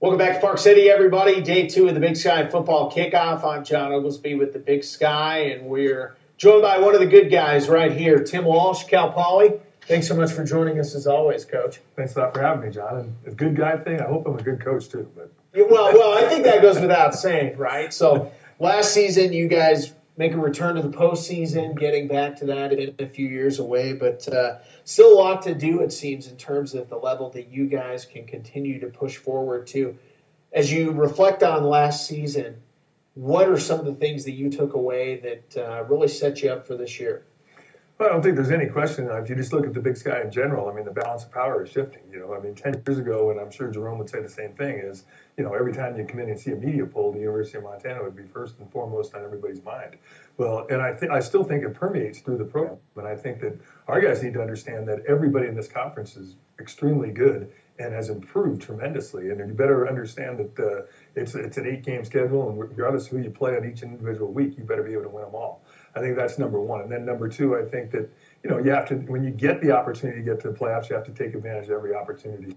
Welcome back to Park City, everybody. Day two of the Big Sky football kickoff. I'm Jon Oglesby with the Big Sky, and we're joined by one of the good guys right here, Tim Walsh, Cal Poly. Thanks so much for joining us as always, Coach. Thanks a lot for having me, Jon. And a good guy thing. I hope I'm a good coach too. But Yeah, well, well, I think that goes without saying, right? So last season, you guys make a return to the postseason, getting back to that in a few years away, but uh, still a lot to do, it seems, in terms of the level that you guys can continue to push forward to. As you reflect on last season, what are some of the things that you took away that uh, really set you up for this year? Well, I don't think there's any question. If you just look at the Big Sky in general, I mean, the balance of power is shifting. You know, I mean, ten years ago, and I'm sure Jerome would say the same thing. Is you know, every time you come in and see a media poll, the University of Montana would be first and foremost on everybody's mind. Well, and I think I still think it permeates through the program, and I think that our guys need to understand that everybody in this conference is extremely good and has improved tremendously. And you better understand that uh, it's it's an eight game schedule, and regardless of who you play on each individual week, you better be able to win them all. I think that's number one. And then number two, I think that you know you have to when you get the opportunity to get to the playoffs, you have to take advantage of every opportunity.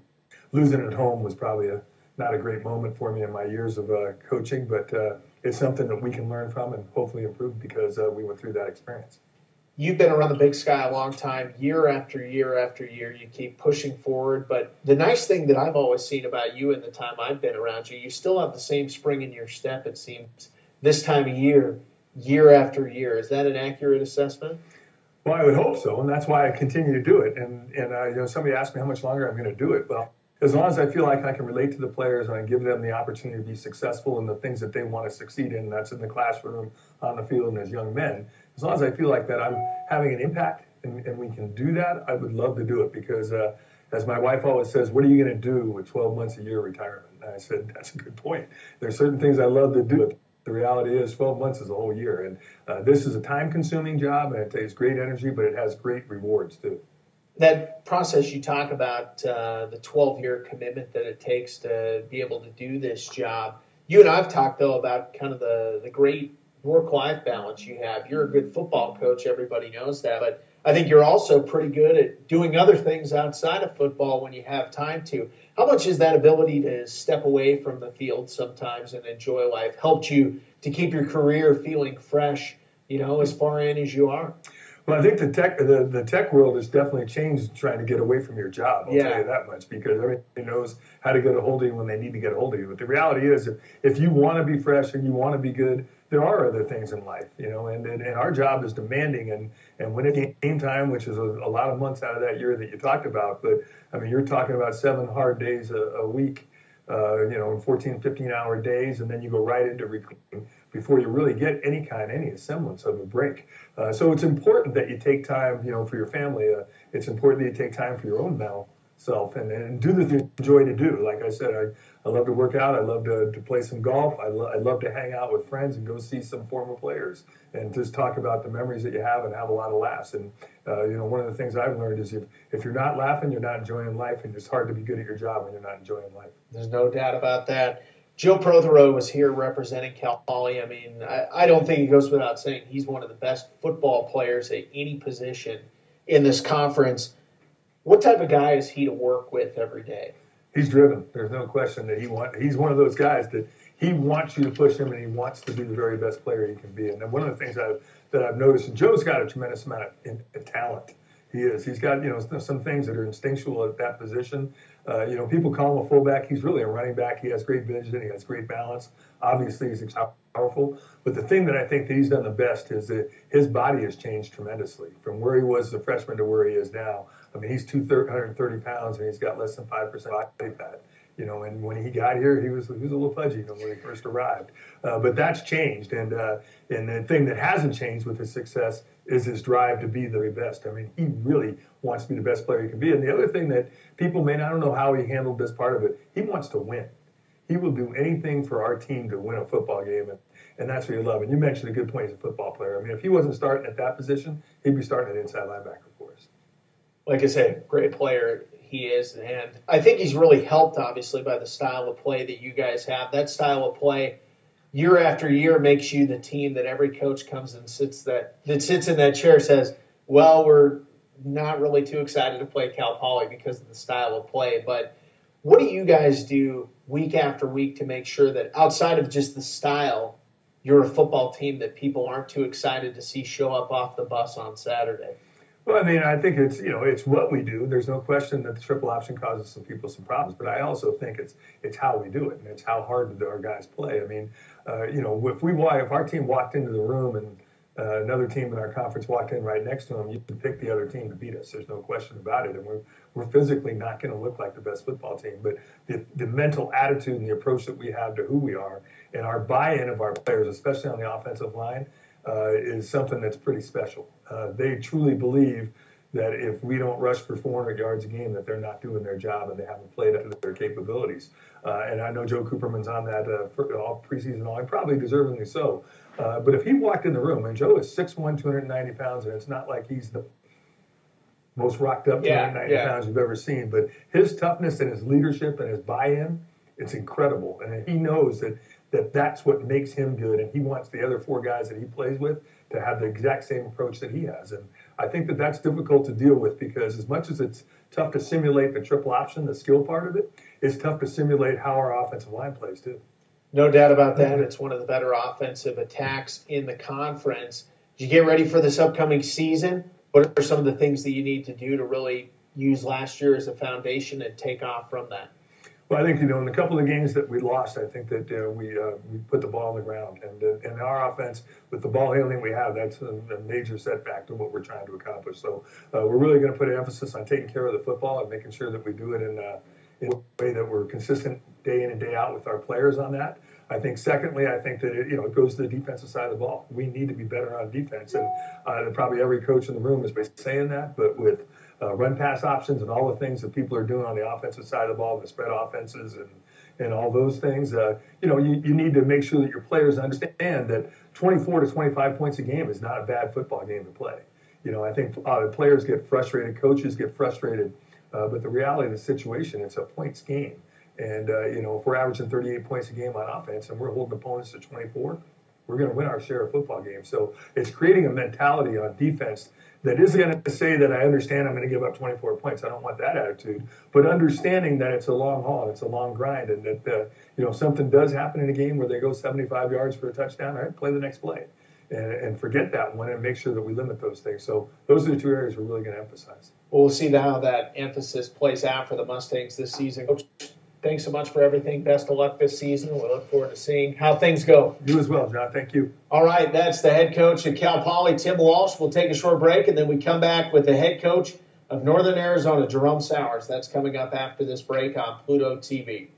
Losing at home was probably a not a great moment for me in my years of uh, coaching, but uh, it's something that we can learn from and hopefully improve because uh, we went through that experience. You've been around the Big Sky a long time, year after year after year. You keep pushing forward. But the nice thing that I've always seen about you in the time I've been around you, you still have the same spring in your step, it seems, this time of year, year after year. Is that an accurate assessment? Well, I would hope so, and that's why I continue to do it. And and uh, you know, somebody asked me how much longer I'm going to do it. Well, as long as I feel like I can relate to the players and I give them the opportunity to be successful in the things that they want to succeed in, that's in the classroom, on the field, and as young men. As long as I feel like that I'm having an impact and, and we can do that, I would love to do it because, uh, as my wife always says, what are you going to do with 12 months a year retirement? And I said, that's a good point. There's certain things I love to do. The reality is, 12 months is a whole year. And uh, this is a time consuming job and it takes great energy, but it has great rewards too that process you talk about uh, the 12 year commitment that it takes to be able to do this job you and i've talked though about kind of the, the great work life balance you have you're a good football coach everybody knows that but i think you're also pretty good at doing other things outside of football when you have time to. How much is that ability to step away from the field sometimes and enjoy life helped you to keep your career feeling fresh you know as far in as you are well, I think the tech the, the tech world has definitely changed trying to get away from your job. I'll Yeah. tell you that much because everybody knows how to get a hold of you when they need to get a hold of you. But the reality is, if, if you want to be fresh and you want to be good, there are other things in life, you know. And, and, and our job is demanding, and and when it's game time, which is a, a lot of months out of that year that you talked about, but I mean, you're talking about seven hard days a, a week. Uh, you know, 14, 15 hour days, and then you go right into recruiting before you really get any kind, any semblance of a break. Uh, so it's important that you take time, you know, for your family. Uh, it's important that you take time for your own mental self and, and do the things you enjoy to do. Like I said, I, I love to work out. I love to, to play some golf. I, lo- I love to hang out with friends and go see some former players and just talk about the memories that you have and have a lot of laughs. And, uh, you know, one of the things I've learned is if, if you're not laughing, you're not enjoying life, and it's hard to be good at your job when you're not enjoying life. There's no doubt about that. Joe Protheroe was here representing Cal Poly. I mean, I, I don't think it goes without saying he's one of the best football players at any position in this conference. What type of guy is he to work with every day? he's driven. There's no question that he want. He's one of those guys that he wants you to push him, and he wants to be the very best player he can be. And one of the things I've, that I've noticed, and Joe's got a tremendous amount of in, of talent. He is. He's got you know some- things that are instinctual at that position. Uh, you know, people call him a fullback. He's really a running back. He has great vision. He has great balance. Obviously, he's powerful. But the thing that I think that he's done the best is that his body has changed tremendously from where he was as a freshman to where he is now. I mean, he's 230 pounds and he's got less than five percent body fat. You know, and when he got here, he was he was a little pudgy you know, when he first arrived. Uh, but that's changed, and uh, and the thing that hasn't changed with his success is his drive to be the best. I mean, he really wants to be the best player he can be. And the other thing that people may not I don't know how he handled this part of it. He wants to win. He will do anything for our team to win a football game, and, and that's what you love. And you mentioned a good point as a football player. I mean, if he wasn't starting at that position, he'd be starting at inside linebacker for us. Like I said, great player he is, and I think he's really helped, obviously, by the style of play that you guys have. That style of play, year after year, makes you the team that every coach comes and sits that that sits in that chair says, "Well, we're not really too excited to play Cal Poly because of the style of play." But What do you guys do week after week to make sure that outside of just the style, you're a football team that people aren't too excited to see show up off the bus on Saturday? Well, I mean, I think it's you know it's what we do. There's no question that the triple option causes some people some problems, but I also think it's it's how we do it and it's how hard our guys play. I mean, uh, you know, if we if our team walked into the room and uh, another team in our conference walked in right next to them, you can pick the other team to beat us. There's no question about it, and we're we're physically not going to look like the best football team, but the the mental attitude and the approach that we have to who we are and our buy-in of our players, especially on the offensive line uh, is something that's pretty special. Uh, they truly believe that if we don't rush for 400 yards a game, that they're not doing their job and they haven't played up to their capabilities. Uh, and I know Joe Cooperman's on that uh, all preseason, all, and probably deservingly so. Uh, but if he walked in the room, and Joe is 6'1", 290 pounds, and it's not like he's the most rocked up 290 yeah, yeah. pounds you've ever seen, but his toughness and his leadership and his buy-in, it's incredible. And he knows that that that's what makes him good, and he wants the other four guys that he plays with to have the exact same approach that he has. And I think that that's difficult to deal with because as much as it's tough to simulate the triple option, the skill part of it, it's tough to simulate how our offensive line plays too. No doubt about that. It's one of the better offensive attacks in the conference. Did you get ready for this upcoming season? What are some of the things that you need to do to really use last year as a foundation and take off from that? Well, I think you know in a couple of the games that we lost, I think that uh, we uh, we put the ball on the ground, and uh, in our offense with the ball handling we have, that's a, a major setback to what we're trying to accomplish. So uh, we're really going to put an emphasis on taking care of the football and making sure that we do it in, uh, in a way that we're consistent day in and day out with our players on that. I think secondly, I think that it, you know it goes to the defensive side of the ball. We need to be better on defense, and probably every coach in the room is saying that. But with uh, run pass options and all the things that people are doing on the offensive side of the ball, the spread offenses and and all those things. Uh, you know, you, you need to make sure that your players understand that 24 to 25 points a game is not a bad football game to play. You know, I think uh, players get frustrated, coaches get frustrated, uh, but the reality of the situation, it's a points game. And, uh, you know, if we're averaging 38 points a game on offense and we're holding opponents to 24, we're going to win our share of football games. So it's creating a mentality on defense that isn't going to say that I understand I'm going to give up 24 points. I don't want that attitude, but understanding that it's a long haul, it's a long grind, and that uh, you know something does happen in a game where they go 75 yards for a touchdown. All right, play the next play, and, and forget that one, and make sure that we limit those things. So those are the two areas we're really going to emphasize. Well, we'll see how that emphasis plays out for the Mustangs this season. Thanks so much for everything. Best of luck this season. We look forward to seeing how things go. You as well, Jon. Thank you. All right, that's the head coach of Cal Poly, Tim Walsh. We'll take a short break, and then we come back with the head coach of Northern Arizona, Jerome Souers. That's coming up after this break on Pluto TV.